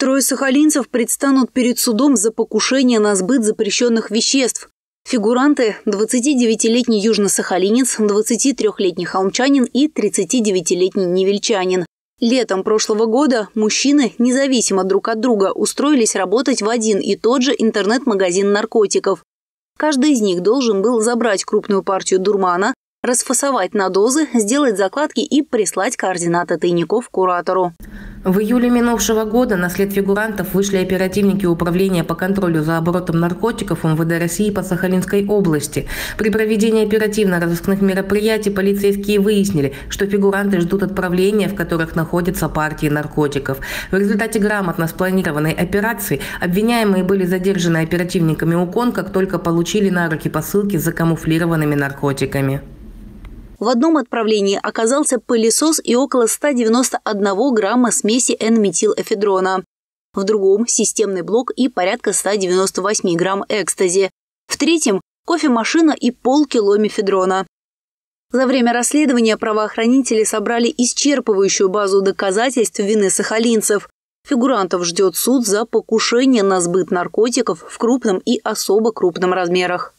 Трое сахалинцев предстанут перед судом за покушение на сбыт запрещенных веществ. Фигуранты – 29-летний южно-сахалинец, 23-летний холмчанин и 39-летний невельчанин. Летом прошлого года мужчины, независимо друг от друга, устроились работать в один и тот же интернет-магазин наркотиков. Каждый из них должен был забрать крупную партию дурмана, расфасовать на дозы, сделать закладки и прислать координаты тайников куратору. В июле минувшего года на след фигурантов вышли оперативники Управления по контролю за оборотом наркотиков МВД России по Сахалинской области. При проведении оперативно-розыскных мероприятий полицейские выяснили, что фигуранты ждут отправления, в которых находятся партии наркотиков. В результате грамотно спланированной операции обвиняемые были задержаны оперативниками УКОН, как только получили на руки посылки с закамуфлированными наркотиками. В одном отправлении оказался пылесос и около 191 грамма смеси N-метилэфедрона. В другом – системный блок и порядка 198 грамм экстази. В третьем – кофемашина и полкило мефедрона. За время расследования правоохранители собрали исчерпывающую базу доказательств вины сахалинцев. Фигурантов ждет суд за покушение на сбыт наркотиков в крупном и особо крупном размерах.